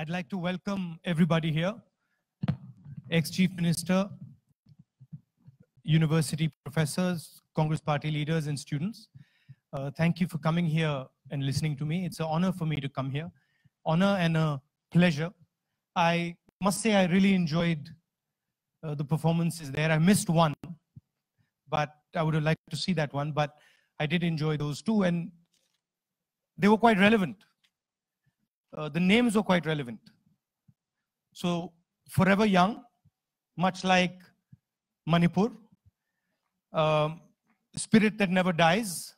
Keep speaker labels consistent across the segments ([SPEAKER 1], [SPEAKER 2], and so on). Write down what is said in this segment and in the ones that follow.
[SPEAKER 1] I'd like to welcome everybody here, ex-chief minister, university professors, Congress party leaders and students. Uh, thank you for coming here and listening to me. It's an honor for me to come here. Honor and a pleasure. I must say I really enjoyed uh, the performances there. I missed one, but I would have liked to see that one, but I did enjoy those two and they were quite relevant. Uh, the names were quite relevant. So Forever Young, much like Manipur, um, Spirit That Never Dies,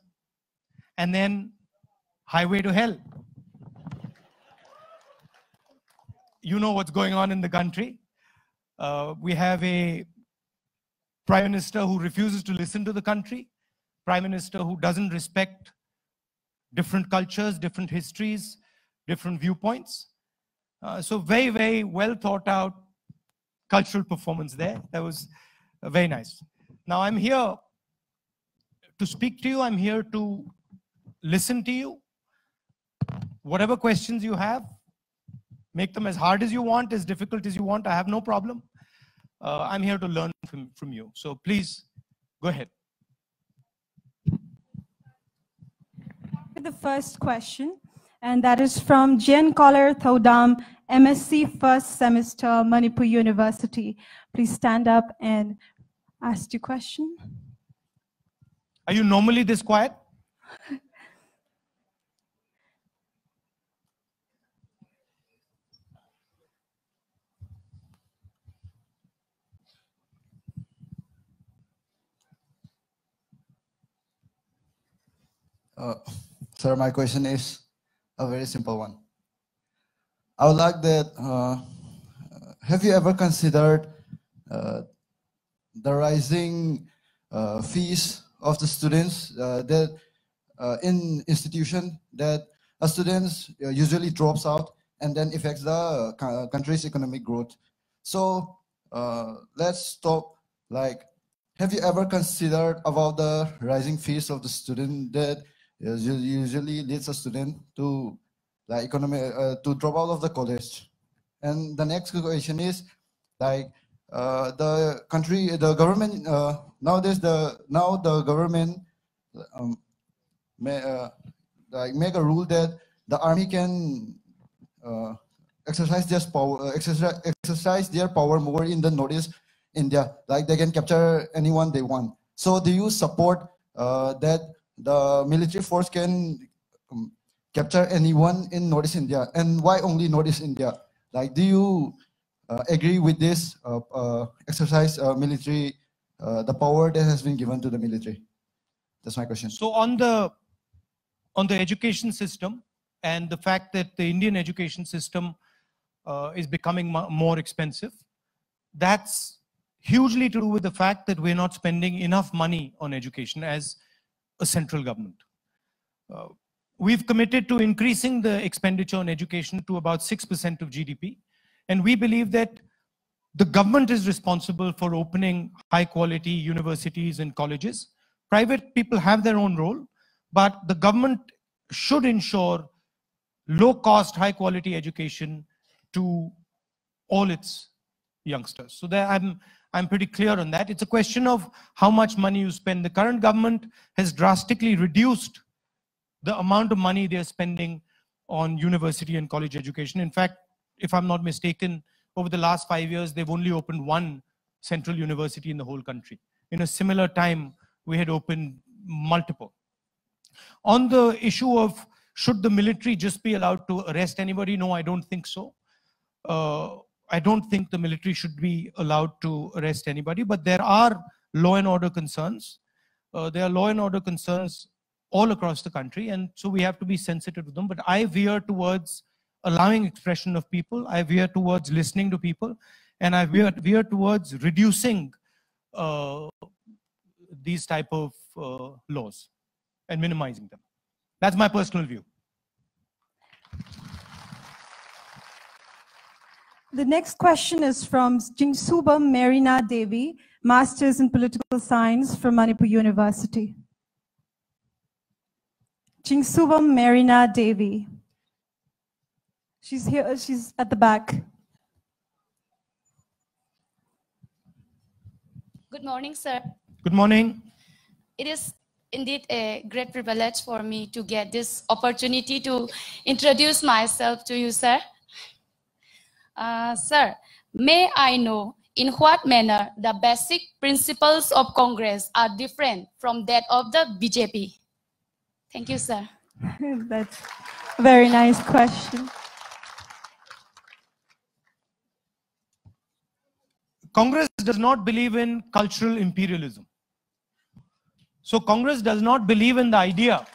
[SPEAKER 1] and then Highway to Hell. You know what's going on in the country. Uh, we have a prime minister who refuses to listen to the country, prime minister who doesn't respect different cultures, different histories, different viewpoints. Uh, so very, very well thought out cultural performance there. That was uh, very nice. Now I'm here to speak to you. I'm here to listen to you. Whatever questions you have, make them as hard as you want, as difficult as you want. I have no problem. Uh, I'm here to learn from, from you. So please go ahead.
[SPEAKER 2] The first question, and that is from Jen Collar Thodam, MSc first semester, Manipur University. Please stand up and ask your question.
[SPEAKER 1] Are you normally this quiet?
[SPEAKER 3] Uh, sir, my question is a very simple one. I would like that, uh, have you ever considered uh, the rising uh, fees of the students uh, that uh, in institution that a students usually drops out and then affects the country's economic growth. So let's talk like, have you ever considered about the rising fees of the student that usually leads a student to like economy uh, to drop out of the college. And the next question is like uh, the country, the government uh, nowadays the now the government um, may uh, like make a rule that the army can uh, exercise their power, uh, exercise, exercise their power more in the northeast India. Like they can capture anyone they want. So do you support that the military force can capture anyone in Northeast India, and why only Northeast India? Like, do you uh, agree with this uh, uh, exercise uh, military, uh, the power that has been given to the military? That's my question.
[SPEAKER 1] So on the on the education system and the fact that the Indian education system is becoming more expensive, that's hugely to do with the fact that we're not spending enough money on education as a central government. Uh, we've committed to increasing the expenditure on education to about 6% of GDP. And we believe that the government is responsible for opening high quality universities and colleges. Private people have their own role, but the government should ensure low cost, high quality education to all its youngsters. So there I'm, I'm pretty clear on that. It's a question of how much money you spend. The current government has drastically reduced the amount of money they're spending on university and college education. In fact, if I'm not mistaken, over the last five years, they've only opened one central university in the whole country. In a similar time, we had opened multiple. On the issue of should the military just be allowed to arrest anybody? No, I don't think so. Uh, I don't think the military should be allowed to arrest anybody, but there are law and order concerns. Uh, there are law and order concerns all across the country, and so we have to be sensitive to them. But I veer towards allowing expression of people. I veer towards listening to people, and I veer, veer towards reducing uh, these type of uh, laws and minimizing them. That's my personal view.
[SPEAKER 2] The next question is from Jingsubam Marina Devi, Masters in Political Science from Manipur University. Jingsubam Marina Devi. She's here, she's at the back.
[SPEAKER 4] Good morning, sir.
[SPEAKER 1] Good morning.
[SPEAKER 4] It is indeed a great privilege for me to get this opportunity to introduce myself to you, sir. Uh, sir, may I know in what manner the basic principles of Congress are different from that of the BJP? Thank you, sir.
[SPEAKER 2] That's a very nice question.
[SPEAKER 1] Congress does not believe in cultural imperialism. So Congress does not believe in the idea.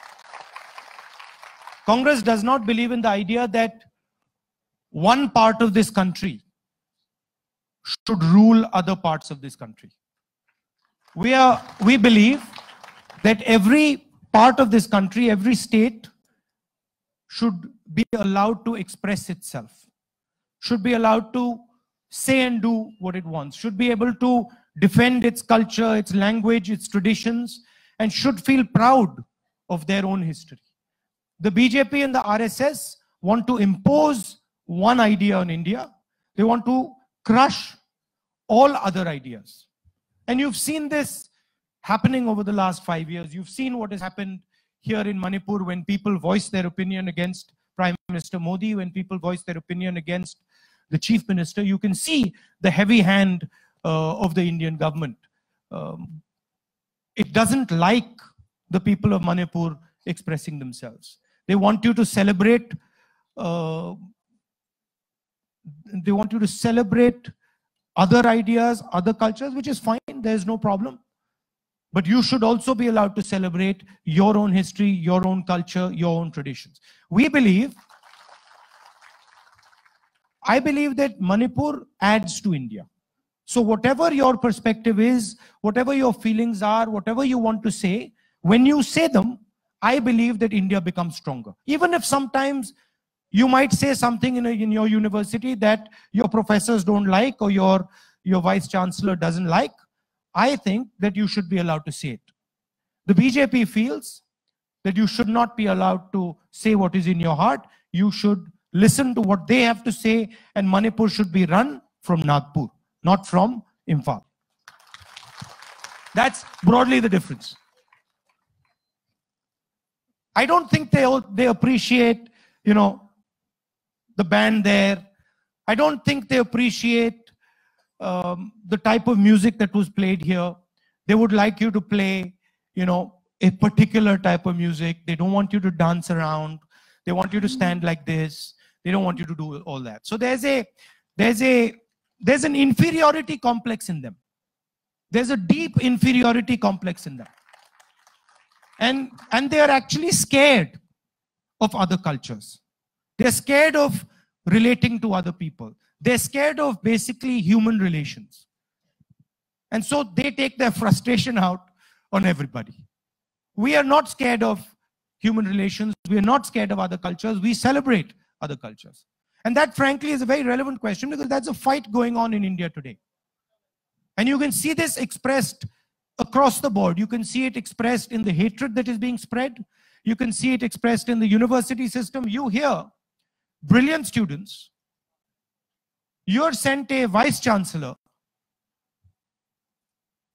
[SPEAKER 1] Congress does not believe in the idea that one part of this country should rule other parts of this country. We are, we believe that every part of this country, every state should be allowed to express itself, should be allowed to say and do what it wants, should be able to defend its culture, its language, its traditions, and should feel proud of their own history. The BJP and the RSS want to impose one idea on India. They want to crush all other ideas. And you've seen this happening over the last five years. You've seen what has happened here in Manipur when people voice their opinion against Prime Minister Modi, when people voice their opinion against the chief minister, you can see the heavy hand uh, of the Indian government. Um, it doesn't like the people of Manipur expressing themselves. They want you to celebrate. Uh, they want you to celebrate other ideas, other cultures, which is fine. There's no problem. But you should also be allowed to celebrate your own history, your own culture, your own traditions. We believe I believe that Manipur adds to India. So whatever your perspective is, whatever your feelings are, whatever you want to say, when you say them, I believe that India becomes stronger. Even if sometimes you might say something in, a, in your university that your professors don't like or your, your vice chancellor doesn't like, I think that you should be allowed to say it. The BJP feels that you should not be allowed to say what is in your heart. You should listen to what they have to say, and Manipur should be run from Nagpur, not from Imphal. That's broadly the difference. I don't think they, they appreciate, you know, the band there. I don't think they appreciate um, the type of music that was played here. They would like you to play, you know, a particular type of music. They don't want you to dance around. They want you to stand like this. They don't want you to do all that. So there's a there's a there's an inferiority complex in them. There's a deep inferiority complex in them. And and they are actually scared of other cultures. They're scared of relating to other people. They're scared of basically human relations. And so they take their frustration out on everybody. We are not scared of human relations. We are not scared of other cultures. We celebrate other cultures? And that, frankly, is a very relevant question because that's a fight going on in India today. And you can see this expressed across the board. You can see it expressed in the hatred that is being spread. You can see it expressed in the university system. You hear brilliant students. You're sent a vice chancellor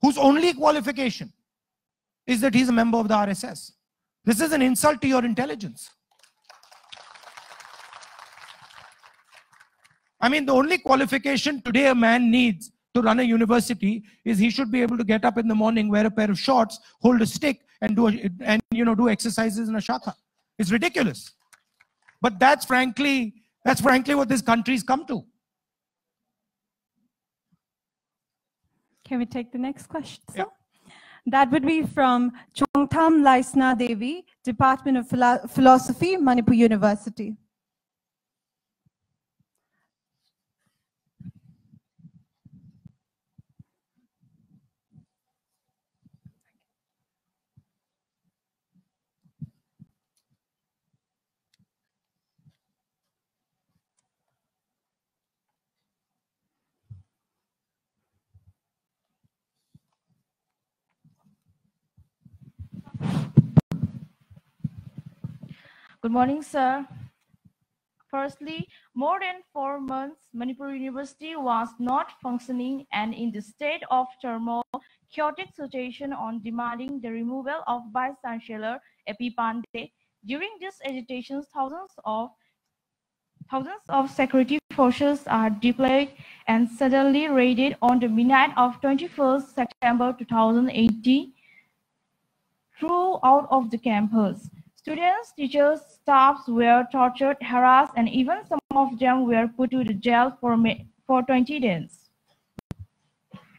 [SPEAKER 1] whose only qualification is that he's a member of the RSS. This is an insult to your intelligence. I mean, the only qualification today a man needs to run a university is he should be able to get up in the morning, wear a pair of shorts, hold a stick, and do a, and you know do exercises in a shakha. It's ridiculous. But that's frankly that's frankly what this country's come to.
[SPEAKER 2] Can we take the next question? Yeah. That would be from Chongtham Laisna Devi, Department of Philo Philosophy, Manipur University.
[SPEAKER 5] Good morning, sir. Firstly, more than four months, Manipur University was not functioning and in the state of turmoil, chaotic situation on demanding the removal of Vice Chancellor A.P. Pandey. During these agitations, thousands of thousands of security forces are deployed and suddenly raided on the midnight of 21st September 2018 throughout of the campus. Students, teachers, staffs were tortured, harassed, and even some of them were put to the jail for, for 20 days.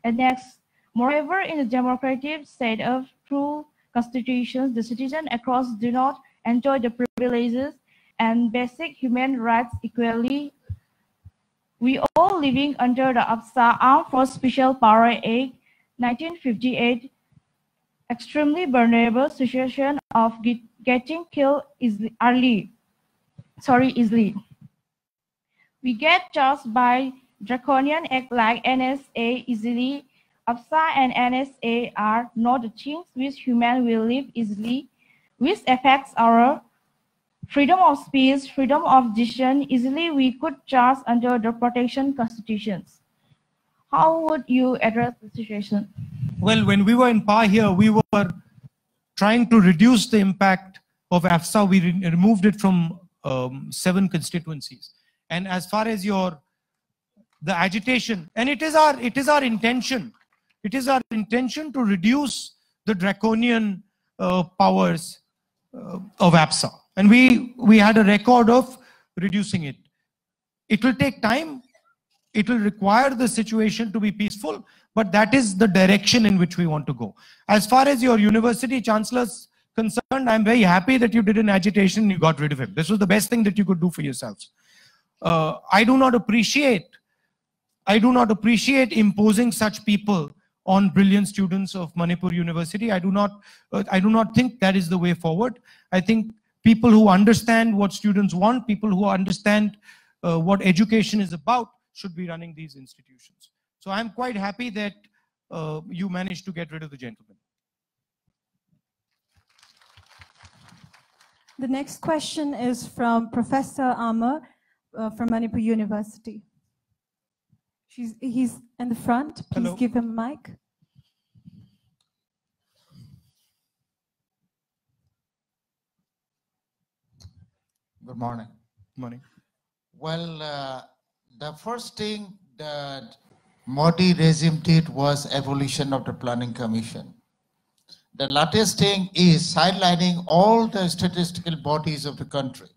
[SPEAKER 5] And next, moreover, in the democratic state of true constitutions, the citizens across do not enjoy the privileges and basic human rights equally. We all living under the AFSPA Armed Force Special Power Act 1958 extremely vulnerable situation of getting killed easily, early, sorry, easily. We get charged by draconian act like NSA easily. AFSPA and NSA are not the things which human will live easily, which affects our freedom of speech, freedom of decision. Easily we could charge under the protection constitutions. How would you address the situation?
[SPEAKER 1] Well, when we were in PA here, we were trying to reduce the impact of AFSPA. We re removed it from um, seven constituencies. And as far as your the agitation, and it is our it is our intention, it is our intention to reduce the draconian uh, powers uh, of AFSPA. And we we had a record of reducing it. It will take time. It will require the situation to be peaceful, but that is the direction in which we want to go. As far as your university chancellor's concerned, I'm very happy that you did an agitation and you got rid of him. This was the best thing that you could do for yourselves. Uh, I do not appreciate, I do not appreciate imposing such people on brilliant students of Manipur University. I do not, uh, I do not think that is the way forward. I think people who understand what students want, people who understand uh, what education is about, should be running these institutions. So I'm quite happy that uh, you managed to get rid of the gentleman.
[SPEAKER 2] The next question is from Professor Amar uh, from Manipur University. She's, he's in the front. Please
[SPEAKER 1] Hello.
[SPEAKER 2] give him a mic.
[SPEAKER 6] Good morning.
[SPEAKER 1] Good Morning.
[SPEAKER 6] Well, uh, the first thing that Modi regime did was evolution of the planning commission. The latest thing is sidelining all the statistical bodies of the country.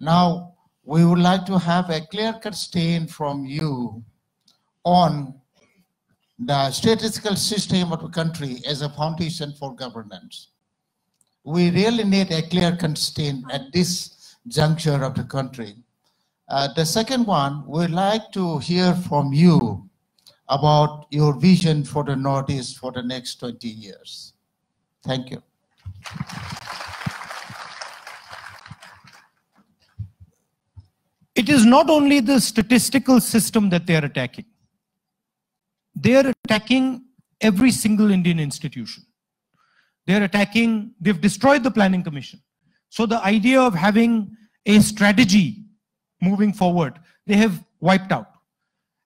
[SPEAKER 6] Now, we would like to have a clear-cut stand from you on the statistical system of the country as a foundation for governance. We really need a clear-cut stand at this juncture of the country. Uh, the second one, we'd like to hear from you about your vision for the Northeast for the next 20 years. Thank you.
[SPEAKER 1] It is not only the statistical system that they are attacking. They are attacking every single Indian institution. They are attacking, they've destroyed the planning commission. So the idea of having a strategy moving forward, they have wiped out.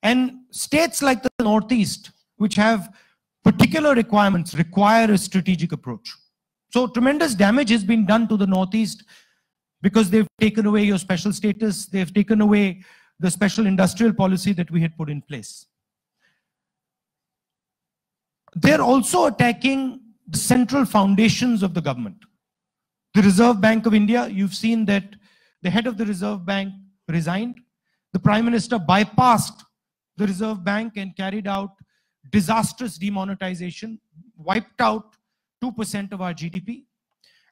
[SPEAKER 1] And states like the Northeast, which have particular requirements, require a strategic approach. So tremendous damage has been done to the Northeast because they've taken away your special status, they've taken away the special industrial policy that we had put in place. They're also attacking the central foundations of the government. The Reserve Bank of India, you've seen that the head of the Reserve Bank resigned. The Prime Minister bypassed the Reserve Bank and carried out disastrous demonetization, wiped out 2% of our GDP.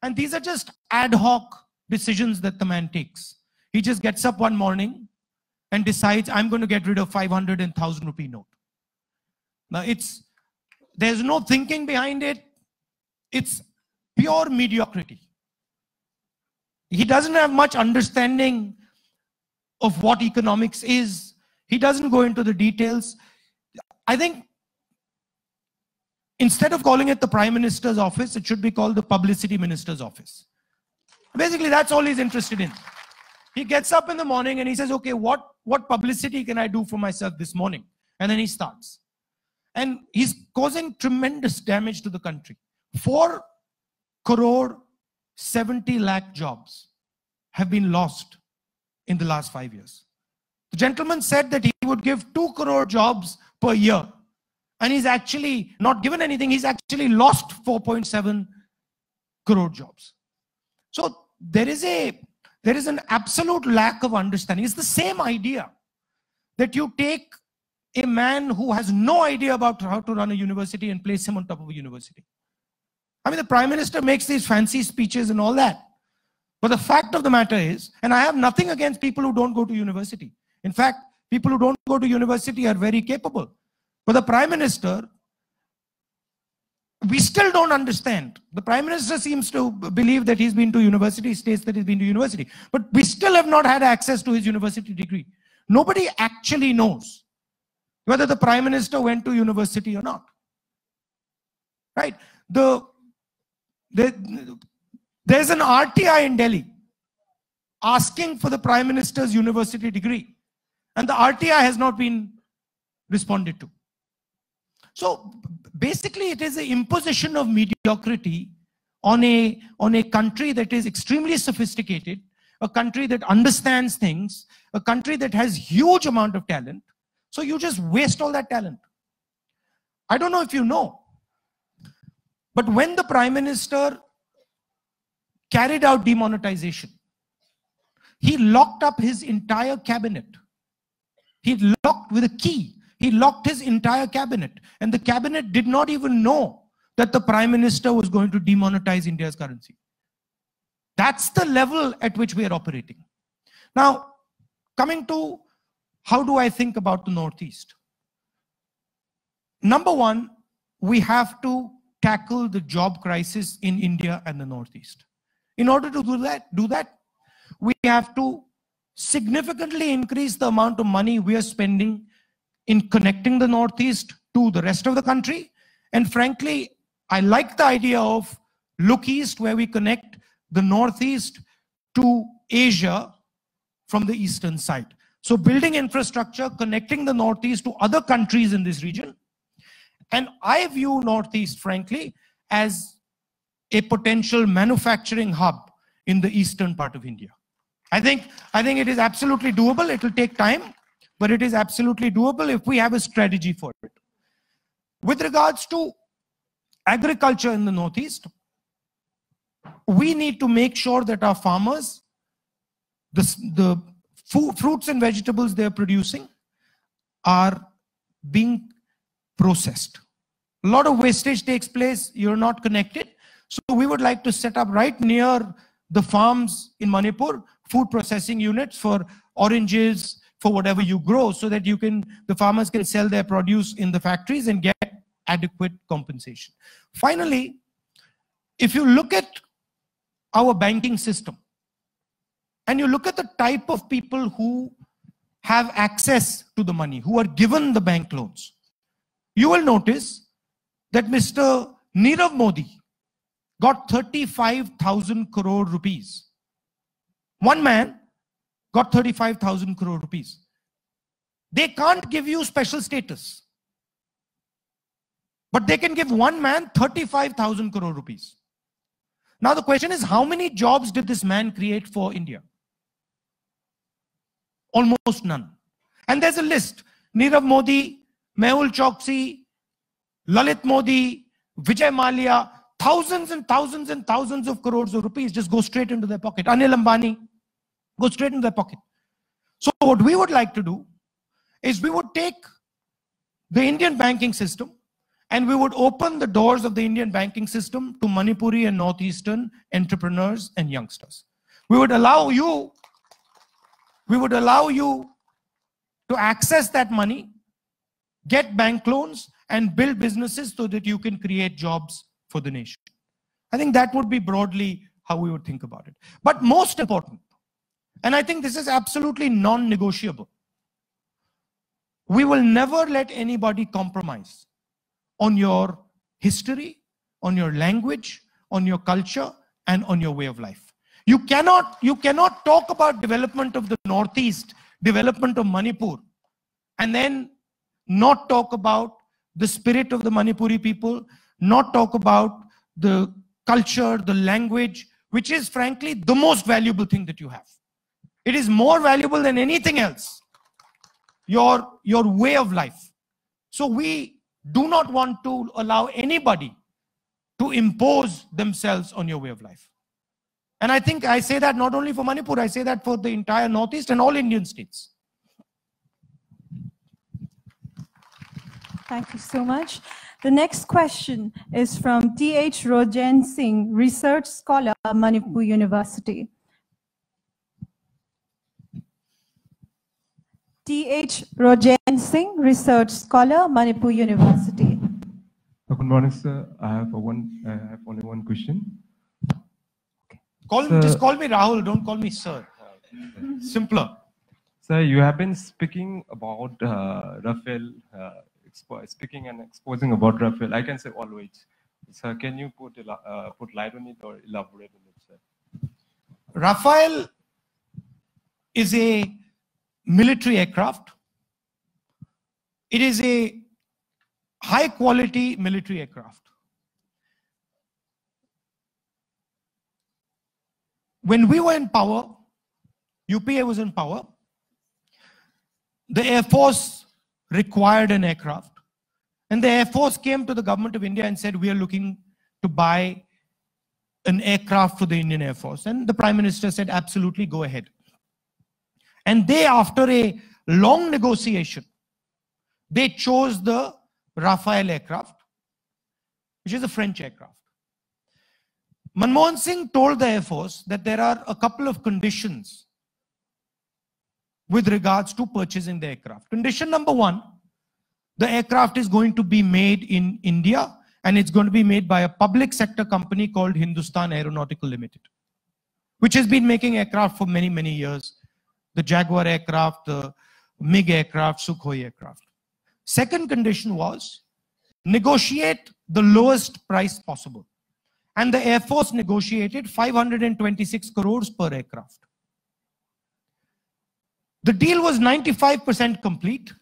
[SPEAKER 1] And these are just ad hoc decisions that the man takes. He just gets up one morning and decides, I'm going to get rid of 500 and 1000 rupee note. Now it's, there's no thinking behind it. It's pure mediocrity. He doesn't have much understanding of what economics is. He doesn't go into the details. I think instead of calling it the prime minister's office, it should be called the publicity minister's office. Basically, that's all he's interested in. He gets up in the morning and he says, okay, what, what publicity can I do for myself this morning? And then he starts. And he's causing tremendous damage to the country. Four crore 70 lakh jobs have been lost in the last five years. The gentleman said that he would give two crore jobs per year. And he's actually not given anything. He's actually lost 4.7 crore jobs. So there is a there is an absolute lack of understanding. It's the same idea that you take a man who has no idea about how to run a university and place him on top of a university. I mean, the prime minister makes these fancy speeches and all that. But the fact of the matter is, and I have nothing against people who don't go to university. In fact, people who don't go to university are very capable. But the prime minister we still don't understand. The prime minister seems to believe that he's been to university, states that he's been to university, but we still have not had access to his university degree. Nobody actually knows whether the prime minister went to university or not. Right? The, the there's an RTI in Delhi asking for the prime minister's university degree, and the RTI has not been responded to. So basically it is an imposition of mediocrity on a, on a country that is extremely sophisticated, a country that understands things, a country that has huge amount of talent. So you just waste all that talent. I don't know if you know, but when the prime minister carried out demonetization, he locked up his entire cabinet. He locked with a key he locked his entire cabinet. And the cabinet did not even know that the prime minister was going to demonetize India's currency. That's the level at which we are operating. Now, coming to how do I think about the Northeast? Number one, we have to tackle the job crisis in India and the Northeast. In order to do that, do that, we have to significantly increase the amount of money we are spending in connecting the Northeast to the rest of the country. And frankly, I like the idea of Look East, where we connect the Northeast to Asia from the eastern side. So building infrastructure, connecting the Northeast to other countries in this region. And I view Northeast, frankly, as a potential manufacturing hub in the eastern part of India. I think, I think it is absolutely doable. It will take time but it is absolutely doable if we have a strategy for it. With regards to agriculture in the Northeast, we need to make sure that our farmers, the, the food, fruits and vegetables they're producing are being processed. A lot of wastage takes place, you're not connected. So we would like to set up right near the farms in Manipur, food processing units for oranges, for whatever you grow so that you can the farmers can sell their produce in the factories and get adequate compensation. Finally if you look at our banking system and you look at the type of people who have access to the money who are given the bank loans you will notice that mr nirav modi got 35000 crore rupees one man got 35,000 crore rupees. They can't give you special status. But they can give one man 35,000 crore rupees. Now the question is, how many jobs did this man create for India? Almost none. And there's a list. Nirav Modi, Mehul Choksi, Lalit Modi, Vijay Mallya, thousands and thousands and thousands of crores of rupees just go straight into their pocket. Anil Ambani, go straight into their pocket. So what we would like to do is we would take the Indian banking system and we would open the doors of the Indian banking system to Manipuri and Northeastern entrepreneurs and youngsters. We would allow you, we would allow you to access that money, get bank loans and build businesses so that you can create jobs for the nation. I think that would be broadly how we would think about it. But most important, and I think this is absolutely non negotiable. We will never let anybody compromise on your history, on your language, on your culture, and on your way of life. You cannot, you cannot talk about development of the Northeast, development of Manipur, and then not talk about the spirit of the Manipuri people, not talk about the culture, the language, which is frankly the most valuable thing that you have. It is more valuable than anything else. Your, your way of life. So we do not want to allow anybody to impose themselves on your way of life. And I think I say that not only for Manipur, I say that for the entire Northeast and all Indian states.
[SPEAKER 2] Thank you so much. The next question is from T.H. Rojan Singh, research scholar, Manipur University. T.H. Rojan Singh, research scholar, Manipur University.
[SPEAKER 7] Good morning, sir. I have a one. I have only one question.
[SPEAKER 1] Call,
[SPEAKER 7] Sir-
[SPEAKER 1] just call me Rahul, don't call me sir. Simpler.
[SPEAKER 7] Sir, you have been speaking about uh, Rafale, uh, speaking and exposing about Rafale. I can say always. Sir, can you put uh, put light on it or elaborate on it, sir?
[SPEAKER 1] Rafale is a military aircraft. It is a high quality military aircraft. When we were in power, UPA was in power, the Air Force required an aircraft. And the Air Force came to the government of India and said, We are looking to buy an aircraft for the Indian Air Force. And the Prime Minister said, absolutely, go ahead. And they, after a long negotiation, they chose the Rafale aircraft, which is a French aircraft. Manmohan Singh told the Air Force that there are a couple of conditions with regards to purchasing the aircraft. Condition number one, the aircraft is going to be made in India and it's going to be made by a public sector company called Hindustan Aeronautical Limited, which has been making aircraft for many, many years. The Jaguar aircraft, the MiG aircraft, Sukhoi aircraft. Second condition was negotiate the lowest price possible. And the Air Force negotiated 526 crores per aircraft. The deal was 95% complete.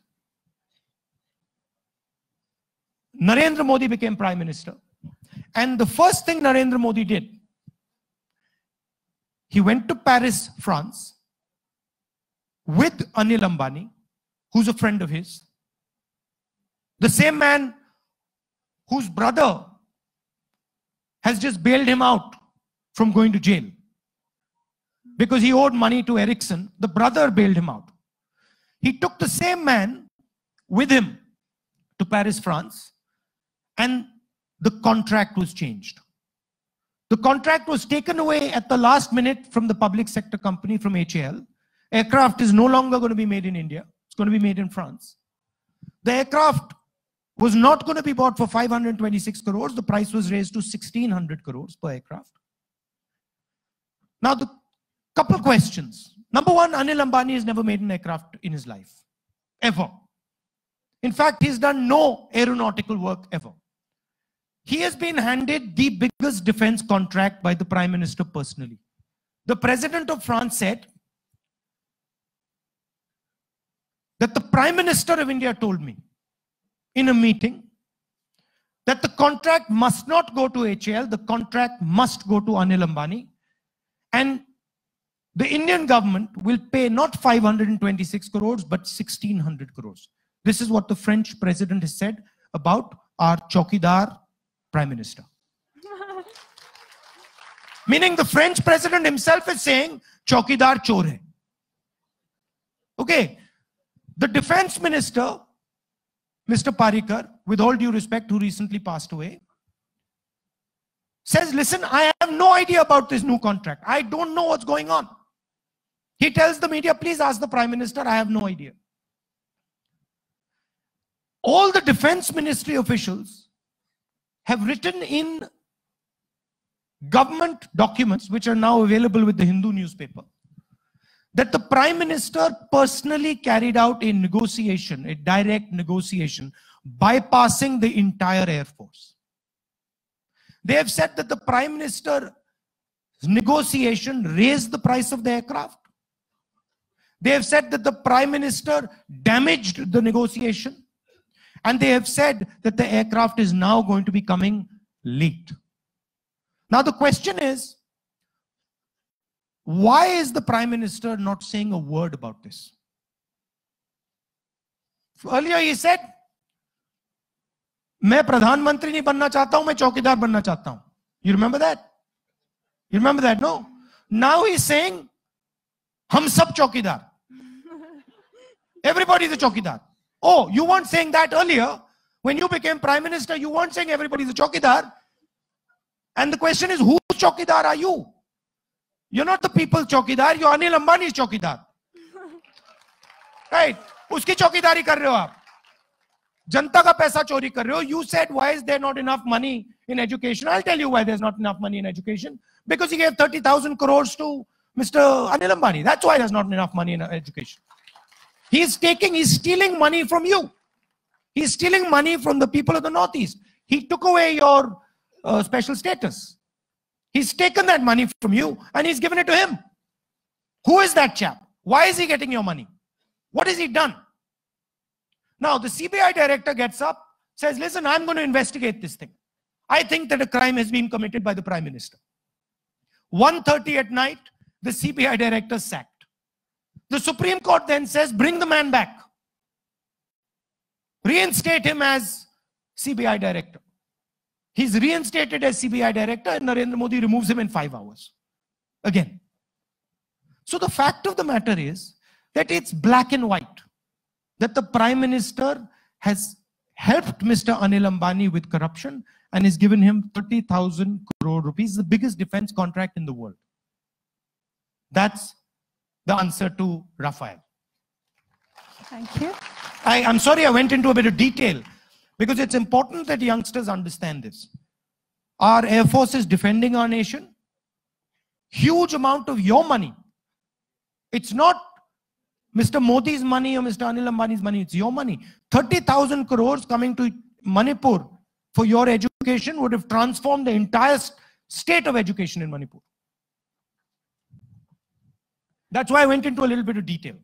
[SPEAKER 1] Narendra Modi became prime minister. And the first thing Narendra Modi did, he went to Paris, France, with Anil Ambani, who's a friend of his. The same man whose brother has just bailed him out from going to jail because he owed money to Ericsson. The brother bailed him out. He took the same man with him to Paris, France, and the contract was changed. The contract was taken away at the last minute from the public sector company from HAL. Aircraft is no longer going to be made in India. It's going to be made in France. The aircraft was not going to be bought for 526 crores. The price was raised to 1600 crores per aircraft. Now, the couple questions. Number one, Anil Ambani has never made an aircraft in his life, ever. In fact, he's done no aeronautical work ever. He has been handed the biggest defense contract by the Prime Minister personally. The President of France said that the Prime Minister of India told me in a meeting that the contract must not go to HAL, the contract must go to Anil Ambani. And the Indian government will pay not 526 crores, but 1600 crores. This is what the French president has said about our Chokidar prime minister. Meaning the French president himself is saying Chokidar chor hai. Okay. The defense minister, Mr. Parrikar, with all due respect, who recently passed away, says, listen, I have no idea about this new contract. I don't know what's going on. He tells the media, please ask the prime minister, I have no idea. All the defense ministry officials have written in government documents, which are now available with the Hindu newspaper, that the prime minister personally carried out a negotiation, a direct negotiation, bypassing the entire air force. They have said that the prime minister negotiation raised the price of the aircraft. They have said that the prime minister damaged the negotiation. And they have said that the aircraft is now going to be coming late. Now, the question is why is the prime minister not saying a word about this? Earlier, he said, मैं प्रधानमंत्री नहीं बनना चाहता हूं मैं चौकीदार बनना चाहता हूं you remember that you remember that no now he saying हम सब चौकीदार everybody is a chokidar oh you weren't saying that earlier when you became prime minister you weren't saying everybody is a chokidar and the question is whose chokidar are you you're not the people's chokidar you're anil ambani's chokidar right uski chokidari kar rahe ho aap जनता का पैसा चोरी कर रहे हो you said why is there not enough money in education I tell you why there is not enough money in education because he gave 30000 crores to mr anil ambani that's why there's not enough money in education he's taking he's stealing money from you. He's stealing money from the people of the northeast. He took away your uh, special status. He's taken that money from you and he's given it to him. Who is that chap? Why is he getting your money? What has he done? Now, the CBI director gets up, says, listen, I'm going to investigate this thing. I think that a crime has been committed by the prime minister. 1.30 at night, the CBI director sacked. The Supreme Court then says, bring the man back. Reinstate him as CBI director. He's reinstated as CBI director and Narendra Modi removes him in five hours. Again. So the fact of the matter is that it's black and white that the prime minister has helped Mr. Anil Ambani with corruption and has given him 30,000 crore rupees, the biggest defense contract in the world. That's the answer to Rafale.
[SPEAKER 2] Thank you.
[SPEAKER 1] I, am sorry I went into a bit of detail because it's important that youngsters understand this. Our Air Force is defending our nation. Huge amount of your money. It's not Mr. Modi's money or Mr. Anil Ambani's money, it's your money. 30,000 crores coming to Manipur for your education would have transformed the entire state of education in Manipur. That's why I went into a little bit of detail.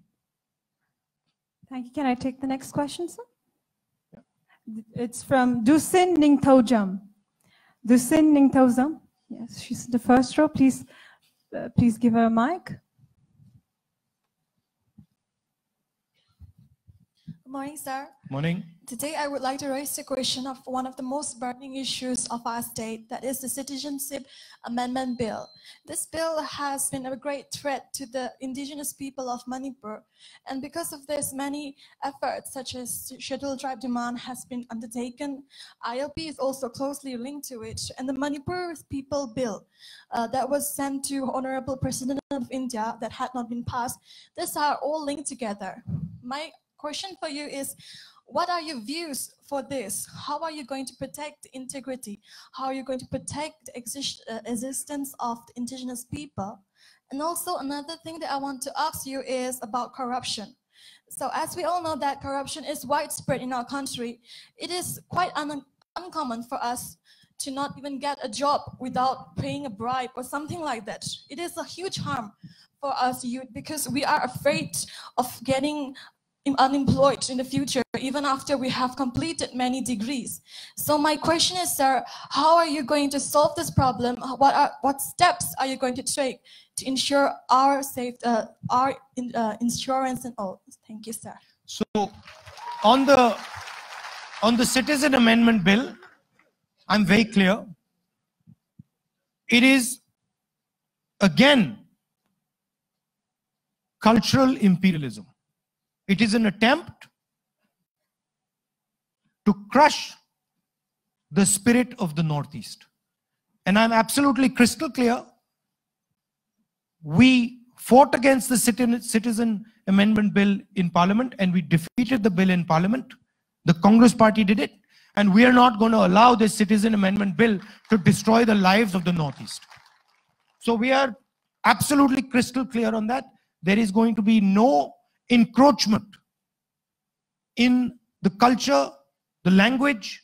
[SPEAKER 2] Thank you. Can I take the next question, sir? Yeah. It's from Dusin Ningthojam. Dusin Ningthojam. Yes, she's in the first row. Please, uh, please give her a mic.
[SPEAKER 8] Morning, sir.
[SPEAKER 1] Morning.
[SPEAKER 8] Today, I would like to raise the question of one of the most burning issues of our state, that is the Citizenship Amendment Bill. This bill has been a great threat to the indigenous people of Manipur, and because of this, many efforts such as scheduled tribe demand has been undertaken. ILP is also closely linked to it, and the Manipur People Bill uh, that was sent to Honorable President of India that had not been passed. These are all linked together. My question for you is, what are your views for this? How are you going to protect integrity? How are you going to protect exist uh, existence of indigenous people? And also another thing that I want to ask you is about corruption. So as we all know that corruption is widespread in our country, it is quite un uncommon for us to not even get a job without paying a bribe or something like that. It is a huge harm for us youth because we are afraid of getting unemployed in the future, even after we have completed many degrees. So my question is, sir, how are you going to solve this problem? What are what steps are you going to take to ensure our safe, uh, our in, uh, insurance and all? Thank you, sir.
[SPEAKER 1] So, on the on the Citizen Amendment Bill, I'm very clear. It is again cultural imperialism. It is an attempt to crush the spirit of the Northeast. And I'm absolutely crystal clear. We fought against the Citizen Amendment Bill in Parliament and we defeated the bill in Parliament. The Congress Party did it. And we are not going to allow this Citizen Amendment Bill to destroy the lives of the Northeast. So we are absolutely crystal clear on that. There is going to be no encroachment in the culture, the language,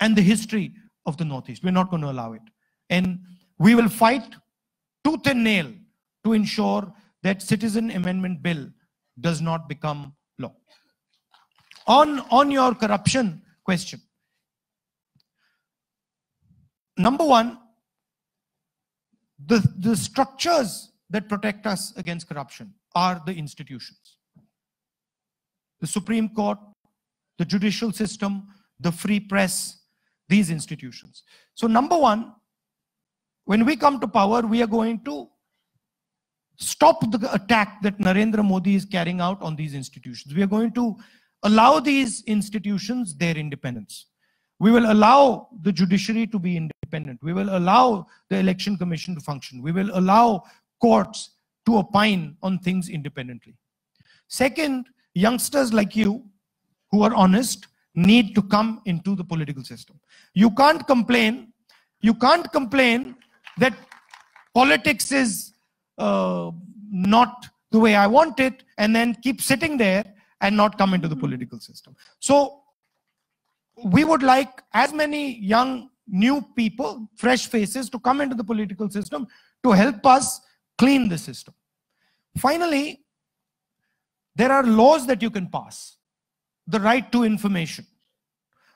[SPEAKER 1] and the history of the Northeast. We're not going to allow it. And We will fight tooth and nail to ensure that citizen amendment bill does not become law. On, on your corruption question, number one, the, the structures that protect us against corruption are the institutions. The Supreme Court, the judicial system, the free press, these institutions. So number one, when we come to power, we are going to stop the attack that Narendra Modi is carrying out on these institutions. We are going to allow these institutions their independence. We will allow the judiciary to be independent. We will allow the election commission to function. We will allow courts to opine on things independently. Second, youngsters like you who are honest need to come into the political system. You can't complain. You can't complain that politics is uh, not the way I want it and then keep sitting there and not come into the political system. So we would like as many young new people, fresh faces to come into the political system to help us clean the system. Finally, there are laws that you can pass. The right to information,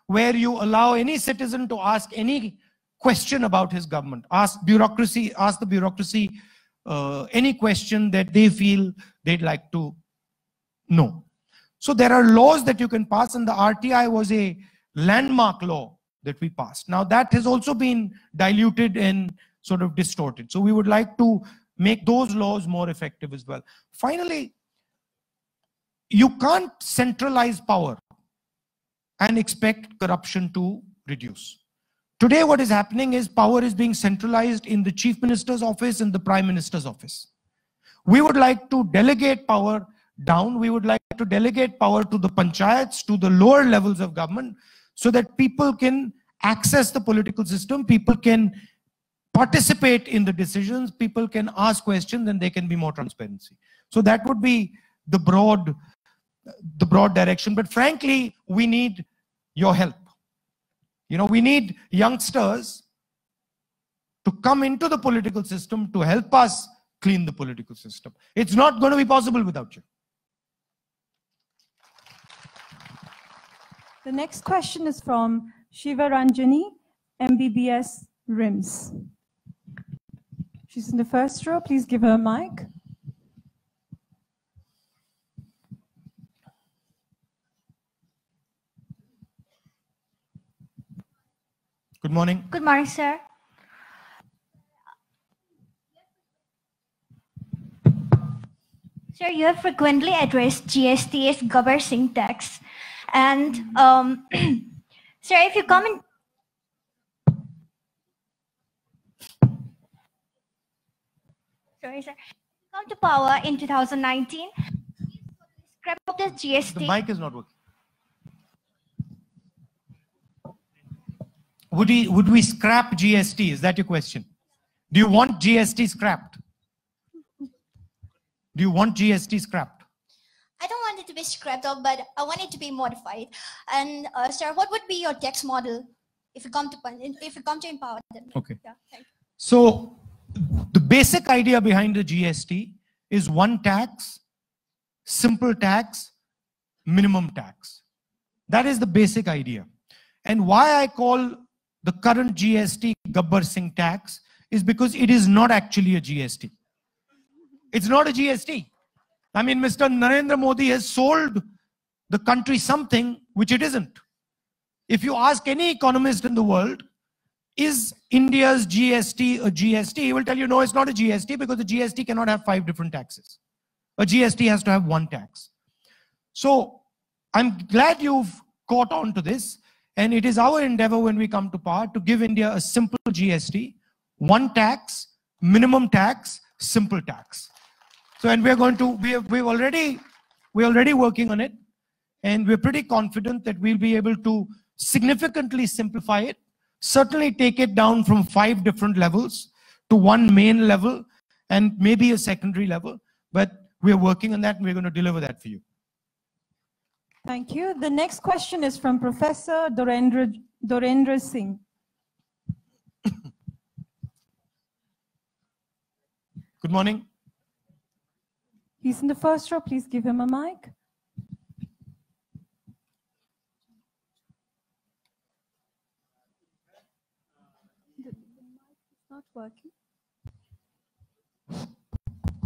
[SPEAKER 1] where you allow any citizen to ask any question about his government, ask bureaucracy, ask the bureaucracy uh, any question that they feel they'd like to know. So there are laws that you can pass, and the RTI was a landmark law that we passed. Now that has also been diluted and sort of distorted. So we would like to make those laws more effective as well. Finally, you can't centralize power and expect corruption to reduce. Today, what is happening is power is being centralized in the chief minister's office and the prime minister's office. We would like to delegate power down. We would like to delegate power to the panchayats, to the lower levels of government, so that people can access the political system, people can participate in the decisions, people can ask questions, and there can be more transparency. So that would be the broad, the broad direction. But frankly, we need your help. You know, we need youngsters to come into the political system to help us clean the political system. It's not going to be possible without you.
[SPEAKER 2] The next question is from Shiva Ranjani, MBBS RIMS. She's in the first row. Please give her a mic.
[SPEAKER 1] Good morning.
[SPEAKER 9] Good morning, sir. Sir, you have frequently addressed GST as Gabbar Singh tax. And, um, sir, if you come in... Sorry, sir. Come to power in 2019, scrap up the GST.
[SPEAKER 1] The mic is not working. Would we, would we scrap GST? Is that your question? Do you want GST scrapped? Do you want GST scrapped?
[SPEAKER 9] I don't want it to be scrapped off, but I want it to be modified. And uh, sir, what would be your tax model if you come to if you come to empower them?
[SPEAKER 1] Okay.
[SPEAKER 9] Yeah, thank you.
[SPEAKER 1] So the basic idea behind the GST is one tax, simple tax, minimum tax. That is the basic idea. And why I call the current GST Gabbar Singh tax is because it is not actually a GST. It's not a GST. I mean, Mr. Narendra Modi has sold the country something which it isn't. If you ask any economist in the world, is India's GST a GST? He will tell you, no, it's not a GST because the GST cannot have five different taxes. A GST has to have one tax. So I'm glad you've caught on to this. And it is our endeavor when we come to power to give India a simple GST, one tax, minimum tax, simple tax. So, and we're going to, we have, we've already, we're already working on it. And we're pretty confident that we'll be able to significantly simplify it, certainly take it down from five different levels to one main level and maybe a secondary level. But we're working on that and we're going to deliver that for you.
[SPEAKER 2] Thank you. The next question is from Professor Dorendra, Dorendra Singh.
[SPEAKER 1] Good morning.
[SPEAKER 2] He's in the first row. Please give him a mic. The the mic is not working.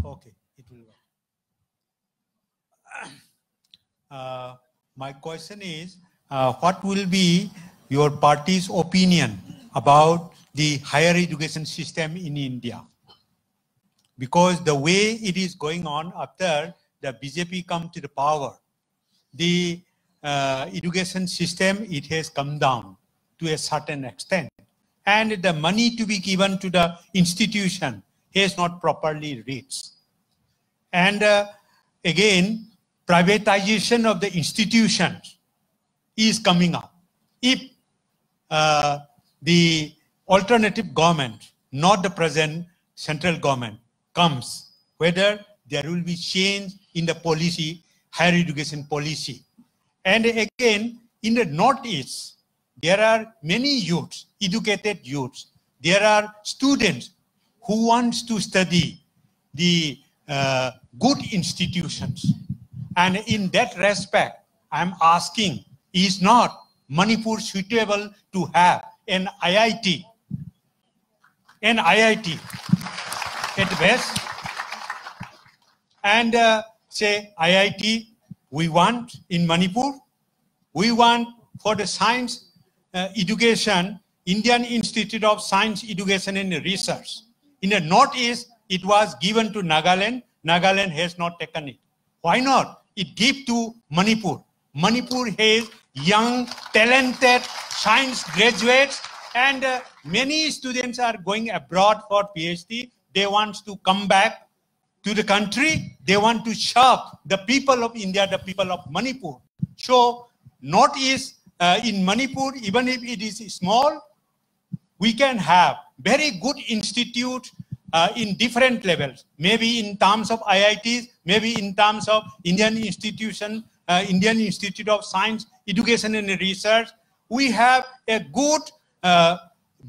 [SPEAKER 10] Okay, it will work. Uh, my question is, uh, what will be your party's opinion about the higher education system in India? Because the way it is going on after the BJP come to the power, the uh, education system, it has come down to a certain extent. And the money to be given to the institution has not properly reached. And uh, again, privatization of the institutions is coming up. If uh, the alternative government, not the present central government, comes, whether there will be change in the policy, higher education policy. And again, in the Northeast, there are many youths, educated youths. There are students who wants to study the uh, good institutions. And in that respect, I'm asking, is not Manipur suitable to have an IIT? An IIT at best. And uh, say IIT, we want in Manipur, we want for the science education, Indian Institute of Science Education and Research. In the Northeast, it was given to Nagaland. Nagaland has not taken it. Why not? It give to Manipur. Manipur has young, talented science graduates and uh, many students are going abroad for PhD. They want to come back to the country. They want to serve the people of India, the people of Manipur. So Northeast uh, in Manipur, even if it is small, we can have very good institute uh, in different levels, maybe in terms of IITs, maybe in terms of Indian institution, uh, Indian Institute of Science, Education and Research. We have a good uh,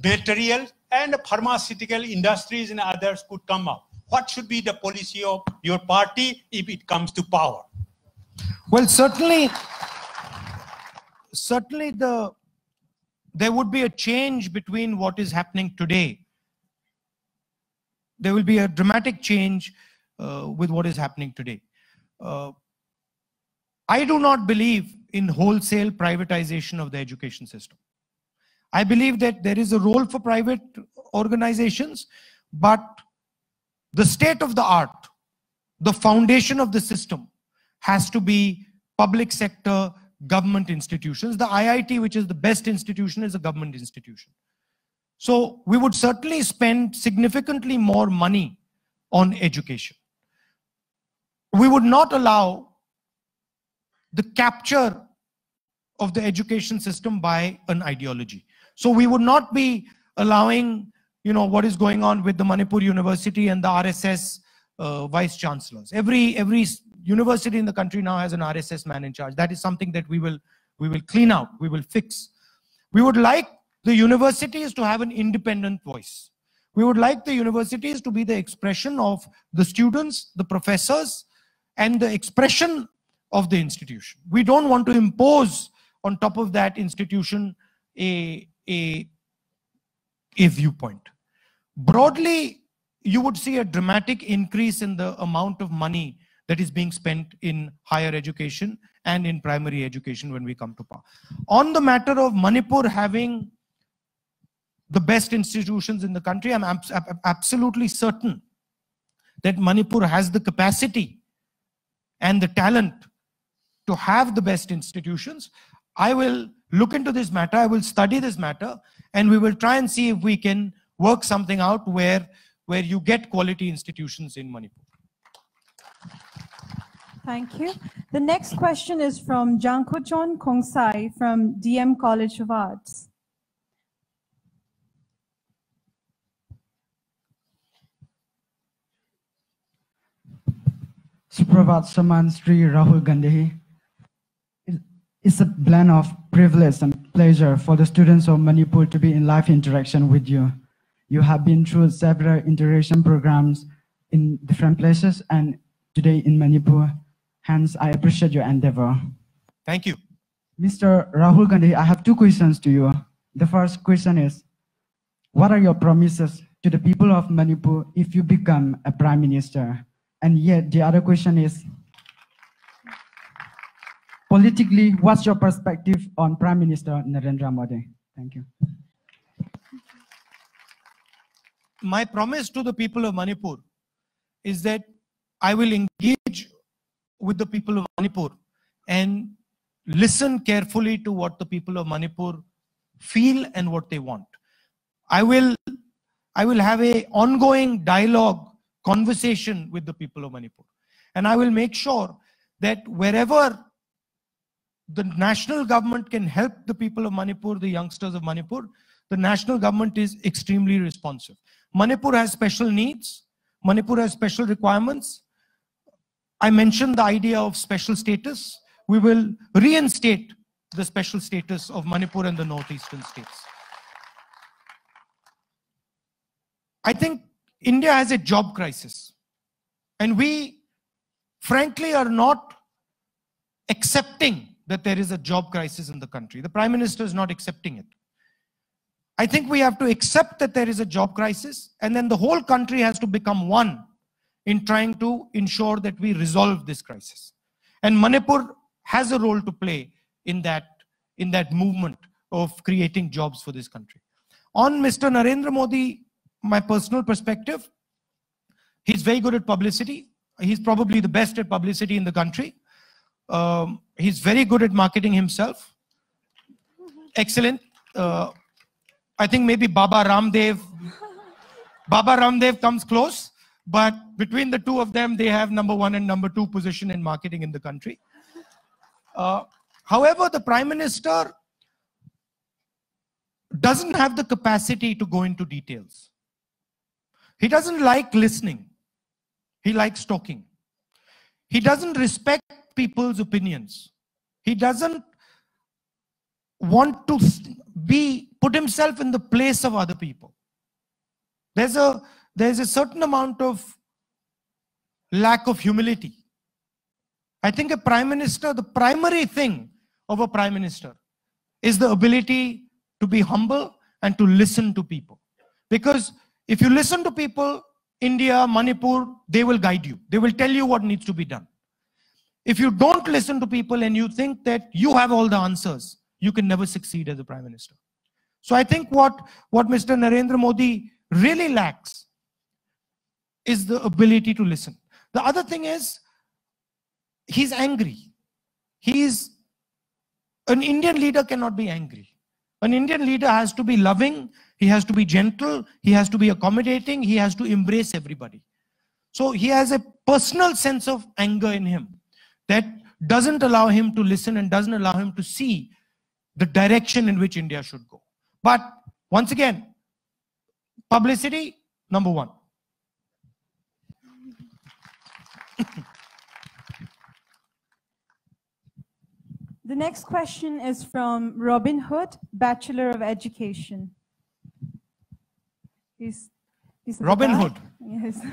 [SPEAKER 10] material and pharmaceutical industries and others could come up. What should be the policy of your party if it comes to power?
[SPEAKER 1] Well, certainly, certainly the there would be a change between what is happening today. There will be a dramatic change uh, with what is happening today. Uh, I do not believe in wholesale privatization of the education system. I believe that there is a role for private organizations, but the state of the art, the foundation of the system has to be public sector government institutions. The IIT, which is the best institution, is a government institution. So we would certainly spend significantly more money on education. We would not allow the capture of the education system by an ideology. So we would not be allowing, you know, what is going on with the Manipur University and the RSS uh, vice chancellors. Every every university in the country now has an RSS man in charge. That is something that we will we will clean out. We will fix. We would like the universities to have an independent voice. We would like the universities to be the expression of the students, the professors, and the expression of the institution. We don't want to impose on top of that institution a, a, a viewpoint. Broadly, you would see a dramatic increase in the amount of money that is being spent in higher education and in primary education when we come to power. On the matter of Manipur having the best institutions in the country, I'm ab absolutely certain that Manipur has the capacity and the talent to have the best institutions. I will look into this matter, I will study this matter, and we will try and see if we can work something out where, where you get quality institutions in Manipur.
[SPEAKER 2] Thank you. The next question is from Jangkochon Kongsai from DM College of Arts.
[SPEAKER 11] Supravat Saman Sri Rahul Gandhi. It's a blend of privilege and pleasure for the students of Manipur to be in live interaction with you. You have been through several interaction programs in different places and today in Manipur. Hence, I appreciate your endeavor.
[SPEAKER 1] Thank you.
[SPEAKER 11] Mr. Rahul Gandhi, I have two questions to you. The first question is, what are your promises to the people of Manipur if you become a prime minister? And yet, the other question is, politically, what's your perspective on Prime Minister Narendra Modi? Thank you.
[SPEAKER 1] My promise to the people of Manipur is that I will engage with the people of Manipur and listen carefully to what the people of Manipur feel and what they want. I will, I will have a ongoing dialogue, conversation with the people of Manipur. And I will make sure that wherever the national government can help the people of Manipur, the youngsters of Manipur, the national government is extremely responsive. Manipur has special needs. Manipur has special requirements. I mentioned the idea of special status. We will reinstate the special status of Manipur and the northeastern states. I think India has a job crisis. And we, frankly, are not accepting that there is a job crisis in the country. The Prime Minister is not accepting it. I think we have to accept that there is a job crisis, and then the whole country has to become one in trying to ensure that we resolve this crisis. And Manipur has a role to play in that, in that movement of creating jobs for this country. On Mr. Narendra Modi, my personal perspective, he's very good at publicity. He's probably the best at publicity in the country. Um, he's very good at marketing himself. Excellent. Uh, I think maybe Baba Ramdev, Baba Ramdev comes close, but between the two of them, they have number one and number two position in marketing in the country. Uh, however, the Prime Minister doesn't have the capacity to go into details. He doesn't like listening. He likes talking. He doesn't respect people's opinions. He doesn't want to be put himself in the place of other people. There's a there's a certain amount of lack of humility. I think a prime minister, the primary thing of a prime minister is the ability to be humble and to listen to people. Because if you listen to people, India, Manipur, they will guide you. They will tell you what needs to be done. If you don't listen to people and you think that you have all the answers, you can never succeed as a prime minister. So I think what, what Mr. Narendra Modi really lacks is the ability to listen. The other thing is, he's angry. He's an Indian leader cannot be angry. An Indian leader has to be loving, he has to be gentle, he has to be accommodating, he has to embrace everybody. So he has a personal sense of anger in him that doesn't allow him to listen and doesn't allow him to see the direction in which India should go. But once again, publicity, number one.
[SPEAKER 2] The next question is from Robin Hood, Bachelor of Education. He's, he's
[SPEAKER 1] Robin Hood.
[SPEAKER 2] Yes.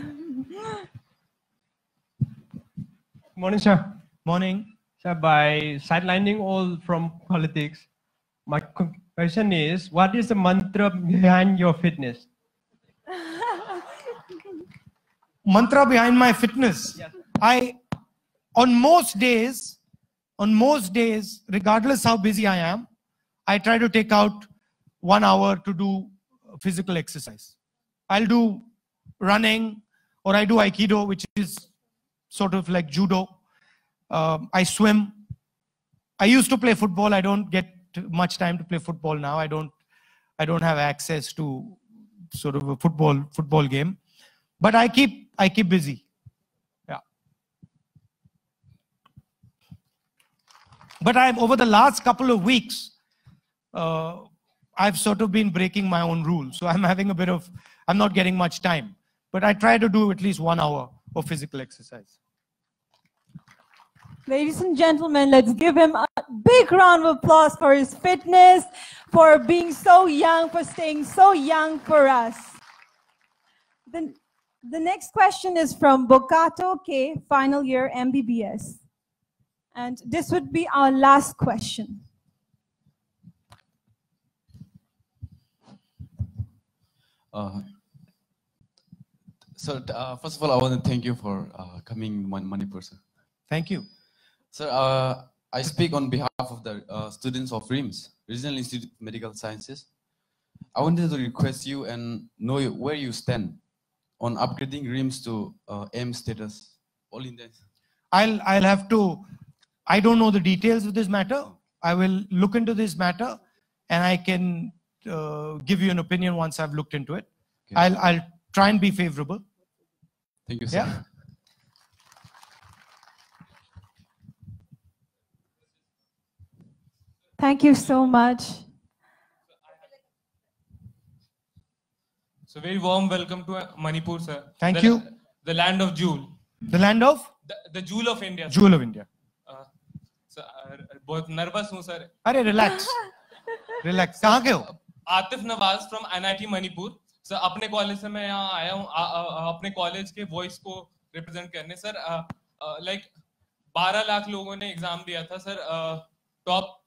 [SPEAKER 12] Morning, sir.
[SPEAKER 1] Morning.
[SPEAKER 12] Sir, by sidelining all from politics, my question is, what is the mantra behind your fitness?
[SPEAKER 1] mantra behind my fitness.
[SPEAKER 12] Yes.
[SPEAKER 1] I, on most days, on most days, regardless how busy I am, I try to take out one hour to do physical exercise. I'll do running or I do Aikido, which is sort of like judo. Um, I swim. I used to play football. I don't get much time to play football now. I don't, I don't have access to sort of a football football game, but I keep I keep busy. Yeah. But I've over the last couple of weeks, uh, I've sort of been breaking my own rules. So I'm having a bit of I'm not getting much time, but I try to do at least one hour of physical exercise.
[SPEAKER 2] Ladies and gentlemen, let's give him a big round of applause for his fitness, for being so young, for staying so young for us. The, The next question is from Bokato K, final year MBBS. And this would be our last question.
[SPEAKER 13] Uh, so uh, first of all, I want to thank you for uh, coming Man- Manipur, sir.
[SPEAKER 1] Thank you.
[SPEAKER 13] Sir, uh, I speak on behalf of the uh, students of RIMS, Regional Institute of Medical Sciences. I wanted to request you and know where you stand on upgrading RIMS to uh, AIIMS status. All in this.
[SPEAKER 1] I'll I'll have to. I don't know the details of this matter. I will look into this matter, and I can uh, give you an opinion once I've looked into it. I'll I'll try and be favorable.
[SPEAKER 13] Thank you, sir.
[SPEAKER 1] Yeah.
[SPEAKER 2] Thank you so much.
[SPEAKER 14] So very warm welcome to uh, Manipur, sir.
[SPEAKER 1] Thank
[SPEAKER 14] The-
[SPEAKER 1] you.
[SPEAKER 14] The land of jewel.
[SPEAKER 1] The land of
[SPEAKER 14] The, the jewel of India. sir.
[SPEAKER 1] Jewel of India.
[SPEAKER 14] बहुत nervous हूँ sir.
[SPEAKER 1] अरे relax relax कहाँ के हो?
[SPEAKER 14] Atif Nawaz from NIT Manipur. Sir अपने college से मैं यहाँ आया हूँ। अपने कॉलेज के वॉइस को रिप्रेजेंट करने। सर लाइक 12 लाख लोगों ने एग्ज़ाम दिया था सर। टॉप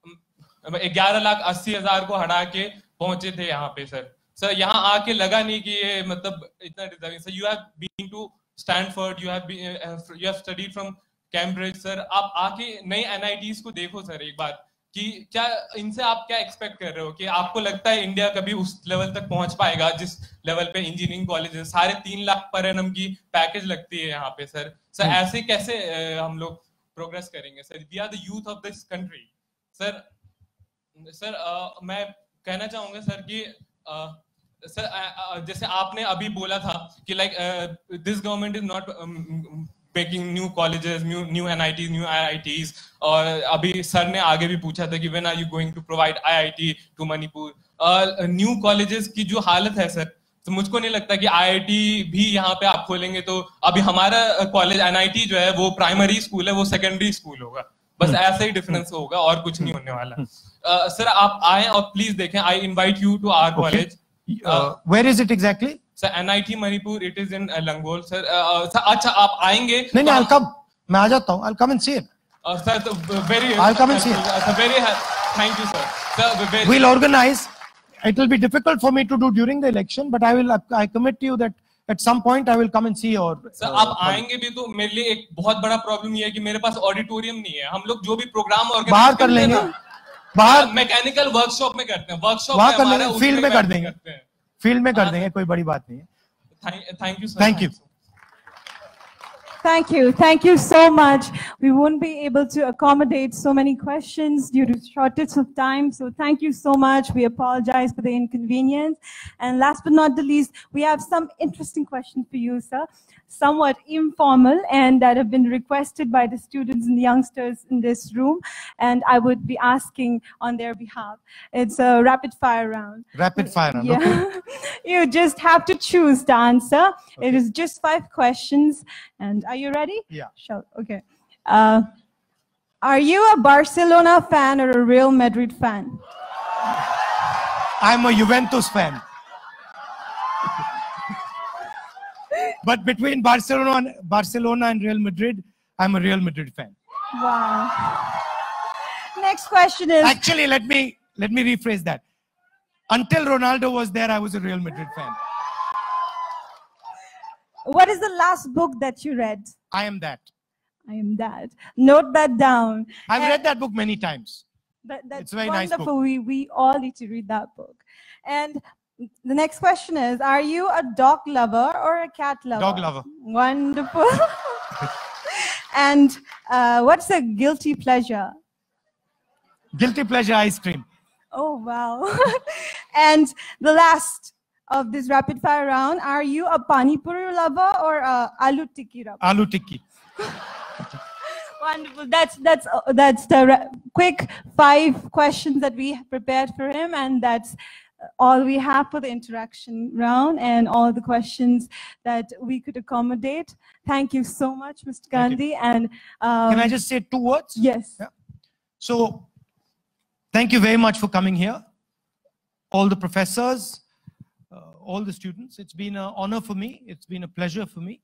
[SPEAKER 14] ग्यारह लाख अस्सी हज़ार को हटा के पहुँचे थे यहाँ पे सर। सर यहाँ आके लगा नहीं कि ये मतलब इतना deserving sir you have been to Stanford you have you have studied from Cambridge sir आप आके नई एनआईटीज को देखो सर एक बार कि क्या इनसे आप क्या एक्सपेक्ट कर रहे हो? कि आपको लगता है इंडिया कभी उस लेवल तक पहुँच पाएगा जिस लेवल पे इंजीनियरिंग कॉलेज है? साढ़े तीन लाख पर एनम की पैकेज लगती है यहाँ पे सर सर
[SPEAKER 1] हम्म।
[SPEAKER 14] ऐसे कैसे हम लोग प्रोग्रेस करेंगे sir we are the youth of this country sir sir uh, मैं कहना चाहूँगा सर कि अ, सर अ, जैसे आपने अभी बोला था कि like this government is not making new colleges new new NITs new IITs और अभी सर ने आगे भी पूछा था कि when are you going to provide IIT to Manipur new colleges की जो हालत है सर तो मुझको नहीं लगता कि आईआईटी भी यहाँ पे आप खोलेंगे तो अभी हमारा कॉलेज एनआईटी जो है वो प्राइमरी स्कूल है वो सेकेंडरी स्कूल होगा। बस
[SPEAKER 1] हम्म।
[SPEAKER 14] ऐसा ही डिफरेंस होगा और कुछ नहीं होने वाला। अ, सर आप आए और प्लीज़ देखें I invite you to
[SPEAKER 1] our
[SPEAKER 14] college
[SPEAKER 1] Uh, where is it exactly?
[SPEAKER 14] Sir NIT Manipur it is in Langol sir sir अच्छा आप आएँगे
[SPEAKER 1] नहीं नहीं I'll come. मैं आ जाता हूँ. I'll come and see it.
[SPEAKER 14] Sir very
[SPEAKER 1] I'll come and see it.
[SPEAKER 14] Very thank you sir sir very
[SPEAKER 1] We'll organize. It will be difficult for me to do during the election, but I will. I commit to you that at some point I will come and see your.
[SPEAKER 14] Sir
[SPEAKER 1] uh,
[SPEAKER 14] आप आएँगे भी तो मेरे लिए एक बहुत बड़ा problem ये है कि मेरे पास ऑडिटोरियम नहीं है हम लोग जो भी प्रोग्राम
[SPEAKER 1] बाहर कर लेंगे. बाहर
[SPEAKER 14] मैकेनिकल वर्कशॉप में करते हैं वर्कशॉप
[SPEAKER 1] वहाँ कर लेंगे. Field में कर देंगे. Field में कर देंगे. कोई बड़ी बात नहीं है.
[SPEAKER 14] Thank you
[SPEAKER 1] thank you
[SPEAKER 2] Thank you. Thank you so much. We won't be able to accommodate so many questions due to shortage of time. So thank you so much. We apologize for the inconvenience. And last but not the least, we have some interesting questions for you, sir. Somewhat informal and that have been requested by the students and the youngsters in this room. And I would be asking on their behalf. It's a rapid fire round.
[SPEAKER 1] Rapid fire round.
[SPEAKER 2] Yeah.
[SPEAKER 1] Okay.
[SPEAKER 2] you just have to choose the answer. It is just five questions. And are you ready?
[SPEAKER 1] Yeah.
[SPEAKER 2] Shall okay. Uh, are you a Barcelona fan or a Real Madrid fan?
[SPEAKER 1] I'm a Juventus fan. But between Barcelona and Barcelona and Real Madrid, I'm a Real Madrid fan.
[SPEAKER 2] Wow. Next question is
[SPEAKER 1] Actually, let me let me rephrase that. Until Ronaldo was there, I was a Real Madrid fan.
[SPEAKER 2] What is the last book that you read?
[SPEAKER 1] I am that.
[SPEAKER 2] I am that. Note that down.
[SPEAKER 1] I've
[SPEAKER 2] And
[SPEAKER 1] read that book many times.
[SPEAKER 2] That, that's
[SPEAKER 1] It's a very nice
[SPEAKER 2] wonderful.
[SPEAKER 1] book.
[SPEAKER 2] We, we all need to read that book. And the next question is Are you a dog lover or a cat lover?
[SPEAKER 1] Dog lover.
[SPEAKER 2] Wonderful. and uh, what's a guilty pleasure?
[SPEAKER 1] Guilty pleasure ice cream.
[SPEAKER 2] Oh, wow. and the last of this rapid fire round Are you a pani puri lover or a aloo tikki lover?
[SPEAKER 1] Aloo tikki.
[SPEAKER 2] Wonderful. That's that's that's the quick five questions that we prepared for him, and that's all we have for the interaction round and all the questions that we could accommodate. Thank you so much, Mr. Gandhi. And um,
[SPEAKER 1] Can I just say two words?
[SPEAKER 2] Yes.
[SPEAKER 1] So, thank you very much for coming here. All the professors, uh, all the students. It's been an honor for me. It's been a pleasure for me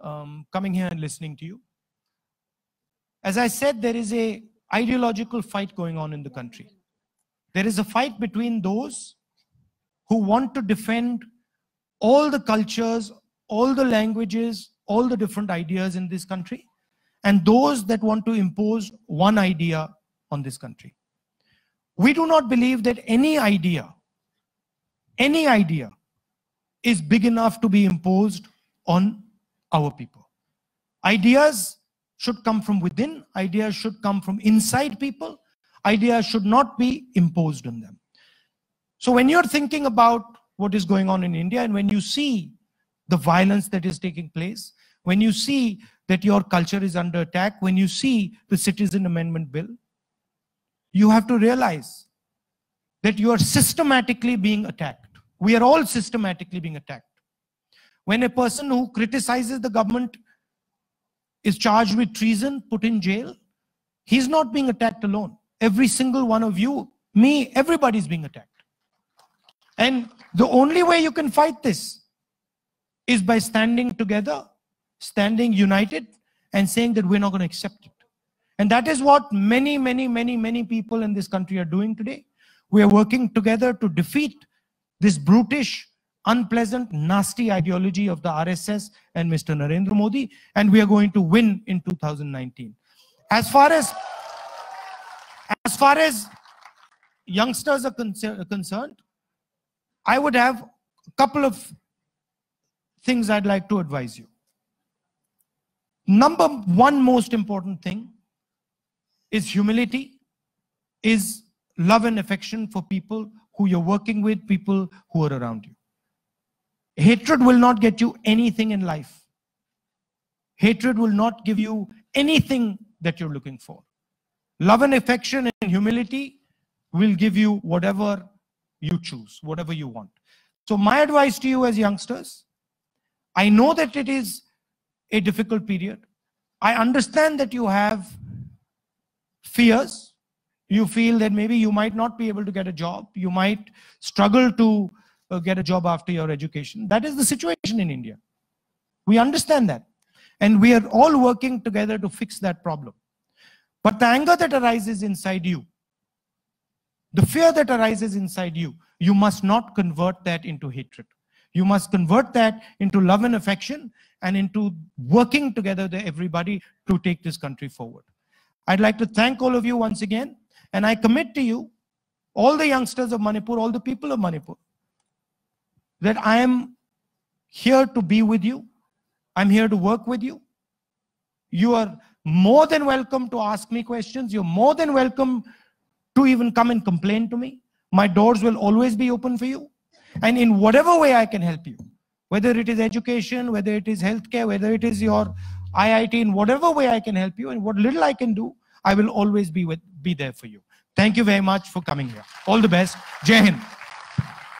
[SPEAKER 1] um, coming here and listening to you. As I said, there is a ideological fight going on in the country. There is a fight between those who want to defend all the cultures, all the languages, all the different ideas in this country, and those that want to impose one idea on this country. We do not believe that any idea, any idea is big enough to be imposed on our people. Ideas should come from within, ideas should come from inside people, ideas should not be imposed on them. So when you're thinking about what is going on in India and when you see the violence that is taking place, when you see that your culture is under attack, when you see the Citizen Amendment Bill, you have to realize that you are systematically being attacked. We are all systematically being attacked. When a person who criticizes the government is charged with treason, put in jail, he's not being attacked alone. Every single one of you, me, everybody's being attacked. And the only way you can fight this is by standing together, standing united, and saying that we're not going to accept it. And that is what many, many, many, many people in this country are doing today. We are working together to defeat this brutish, unpleasant, nasty ideology of the RSS and Mr. Narendra Modi, and we are going to win in 2019. As far as as far as youngsters are concer- concerned, I would have a couple of things I'd like to advise you. Number one most important thing is humility, is love and affection for people who you're working with, people who are around you. Hatred will not get you anything in life. Hatred will not give you anything that you're looking for. Love and affection humility will give you whatever you choose, whatever you want. So, my advice to you as youngsters I know that it is a difficult period. I understand that you have fears. You feel that maybe you might not be able to get a job. You might struggle to uh, get a job after your education. That is the situation in India. We understand that. And we are all working together to fix that problem. But the anger that arises inside you, the fear that arises inside you, you must not convert that into hatred. You must convert that into love and affection and into working together, the, everybody, to take this country forward. I'd like to thank all of you once again. And I commit to you, all the youngsters of Manipur, all the people of Manipur, that I am here to be with you. I'm here to work with you. You are more than welcome to ask me questions. You're more than welcome to even come and complain to me. My doors will always be open for you. And in whatever way I can help you, whether it is education, whether it is healthcare, whether it is your IIT, in whatever way I can help you, and what little I can do, I will always be with be there for you. Thank you very much for coming here. All the best. Jai Hind.